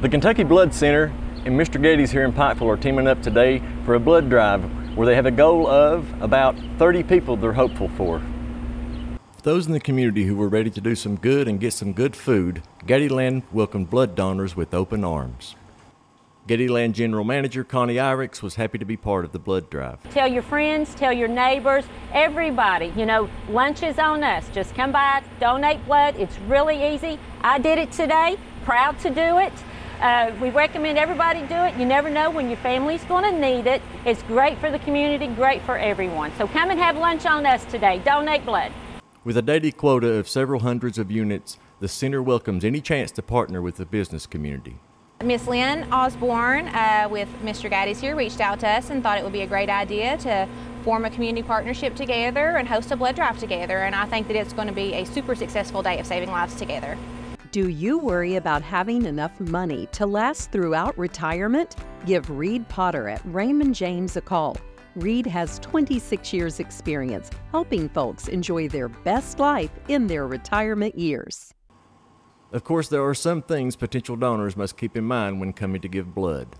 The Kentucky Blood Center and Mr. Gatti's here in Pikeville are teaming up today for a blood drive where they have a goal of about 30 people they're hopeful for. For those in the community who were ready to do some good and get some good food, Gattiland welcomed blood donors with open arms. Gattiland General Manager Connie Irix was happy to be part of the blood drive. Tell your friends, tell your neighbors, everybody. You know, lunch is on us. Just come by, donate blood. It's really easy. I did it today, proud to do it. Uh, we recommend everybody do it. You never know when your family's going to need it. It's great for the community, great for everyone. So come and have lunch on us today. Donate blood. With a daily quota of several hundreds of units, the center welcomes any chance to partner with the business community. Miss Lynn Osborne uh, with Mr. Gatti's here reached out to us and thought it would be a great idea to form a community partnership together and host a blood drive together. And I think that it's going to be a super successful day of saving lives together. Do you worry about having enough money to last throughout retirement? Give Reed Potter at Raymond James a call. Reed has 26 years' experience helping folks enjoy their best life in their retirement years. Of course, there are some things potential donors must keep in mind when coming to give blood.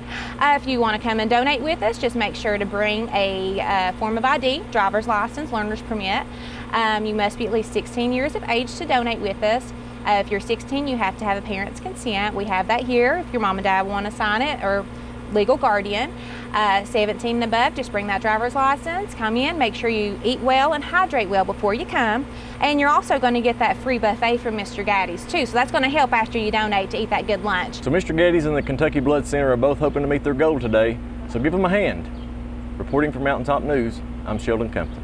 Uh, if you want to come and donate with us, just make sure to bring a uh, form of ID, driver's license, learner's permit. Um, you must be at least 16 years of age to donate with us. Uh, if you're 16, you have to have a parent's consent. We have that here if your mom and dad want to sign it or legal guardian. Uh, 17 and above, just bring that driver's license, come in, make sure you eat well and hydrate well before you come. And you're also going to get that free buffet from Mr. Gatti's too, so that's going to help after you donate to eat that good lunch. So Mr. Gatti's and the Kentucky Blood Center are both hoping to meet their goal today, so give them a hand. Reporting for Mountaintop News, I'm Sheldon Compton.